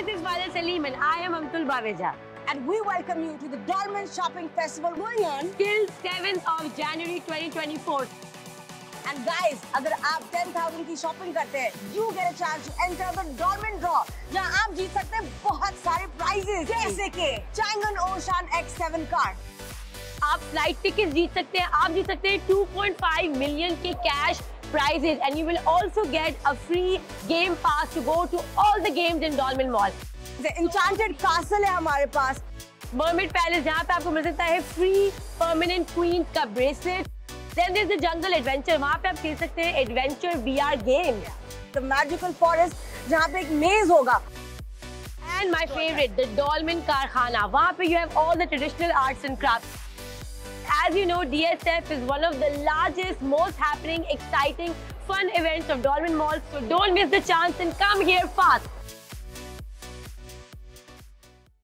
This is Fadil Salim and I am Amtul Baveja. And we welcome you to the Dolmen Shopping Festival going on. Till 7th of January 2024. And guys, अगर आप 10,000 की shopping करते हैं, you get a chance to enter the Dolmen Draw, जहाँ आप जीत सकते हैं बहुत सारे prizes, जैसे कि Changan Ocean X7 car, आप फ़्लाइट टिकट जीत सकते हैं आप जीत सकते हैं 2.5 मिलियन के cash prizes and you will also get a free game pass to go to all the games in Dolmen Mall. The Enchanted Castle है हमारे पास. Mermaid Palace जहाँ पे आपको मिल सकता है free permanent queen का bracelet. Then there's the Jungle Adventure वहाँ पे आप खेल सकते हैं Adventure VR game. The Magical Forest जहाँ पे एक maze होगा. And my favorite, the Dolmen Karkhana. वहाँ पे you have all the traditional arts and crafts. As you know, DSF is one of the largest, most happening, exciting, fun events of Dolmen Mall. So don't miss the chance and come here fast.